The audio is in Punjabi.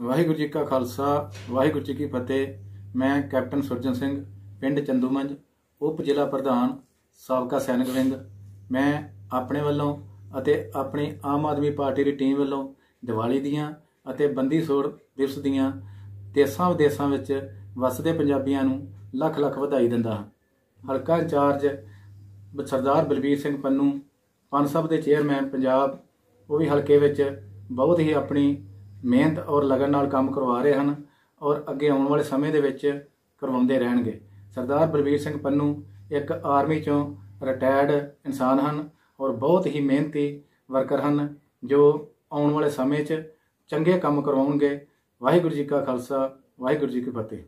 ਵਾਹਿਗੁਰੂ ਜੀ ਕਾ ਖਾਲਸਾ, ਵਾਹਿਗੁਰੂ ਜੀ ਕੀ ਫਤਿਹ। ਮੈਂ ਕੈਪਟਨ ਸੁਰਜਨ ਸਿੰਘ, ਪਿੰਡ ਚੰਦੂਮੰਜ, ਉਪ ਜ਼ਿਲ੍ਹਾ ਪ੍ਰਧਾਨ ਸਾਬਕਾ ਸੈਨਿਕ ਵਿੰਗ। ਮੈਂ ਆਪਣੇ ਵੱਲੋਂ ਅਤੇ ਆਪਣੀ ਆਮ ਆਦਮੀ ਪਾਰਟੀ ਦੀ ਟੀਮ ਵੱਲੋਂ ਦੀਵਾਲੀ ਦੀਆਂ ਅਤੇ ਬੰਦੀ ਸੋੜ ਦਿਵਸ ਦੀਆਂ ਦੇਸਾਂ ਵਿਦੇਸਾਂ ਵਿੱਚ ਵਸਦੇ ਪੰਜਾਬੀਆਂ ਨੂੰ ਲੱਖ ਲੱਖ ਵਧਾਈ ਦਿੰਦਾ ਹਾਂ। ਹਲਕਾ ਇੰਚਾਰਜ ਸਰਦਾਰ ਬਲਬੀਰ ਸਿੰਘ ਪੰਨੂ, ਪੰਜ ਸਭ ਦੇ ਚੇਅਰਮੈਨ ਪੰਜਾਬ, ਉਹ ਵੀ ਹਲਕੇ ਵਿੱਚ ਬਹੁਤ ਹੀ ਆਪਣੀ ਮਿਹਨਤ ਔਰ ਲਗਨ ਨਾਲ ਕੰਮ ਕਰਵਾ ਰਹੇ ਹਨ ਔਰ ਅੱਗੇ ਆਉਣ ਵਾਲੇ ਸਮੇਂ ਦੇ ਵਿੱਚ ਕਰਵਾਉਂਦੇ ਰਹਿਣਗੇ। ਸਰਦਾਰ ਬਲਬੀਰ ਸਿੰਘ ਪੰਨੂ ਇੱਕ ਆਰਮੀ ਚੋਂ ਰਿਟਾਇਰਡ ਇਨਸਾਨ ਹਨ ਔਰ ਬਹੁਤ ਹੀ ਮਿਹਨਤੀ ਵਰਕਰ ਹਨ, ਜੋ ਆਉਣ ਵਾਲੇ ਸਮੇਂ 'ਚ ਚੰਗੇ ਕੰਮ ਕਰਵਾਉਣਗੇ। ਵਾਹਿਗੁਰੂ ਜੀ ਕਾ ਖਾਲਸਾ, ਵਾਹਿਗੁਰੂ ਜੀ ਕੀ ਫਤਿਹ।